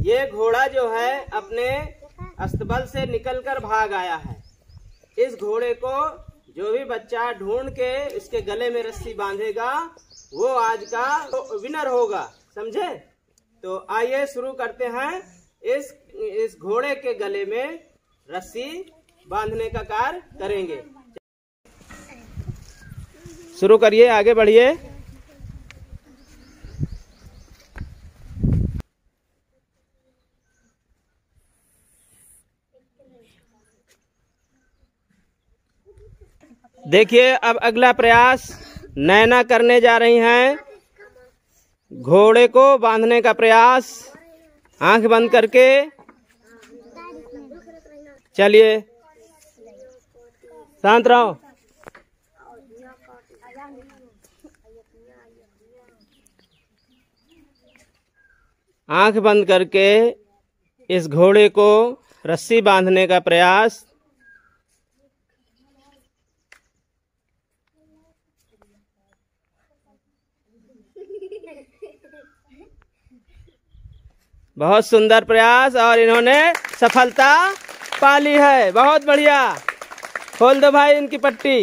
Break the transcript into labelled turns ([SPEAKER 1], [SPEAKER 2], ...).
[SPEAKER 1] ये घोड़ा जो है अपने अस्तबल से निकलकर भाग आया है। इस घोड़े को जो भी बच्चा ढूंढ के इसके गले में रस्सी बांधेगा, वो आज का विनर होगा, समझे? तो आइए शुरू करते हैं। इस इस घोड़े के गले में रस्सी बांधने का कार्य करेंगे। शुरू करिए, आगे बढ़िए। देखिए, अब अगला प्रयास नैना करने जा रही हैं। घोड़े को बांधने का प्रयास। आँख बंद करके। चलिए। शांत रहो। आँख बंद करके इस घोड़े को रस्सी बांधने का प्रयास। बहुत सुंदर प्रयास और इन्होंने सफलता पाली है। बहुत बढ़िया। खोल दो भाई इनकी पट्टी।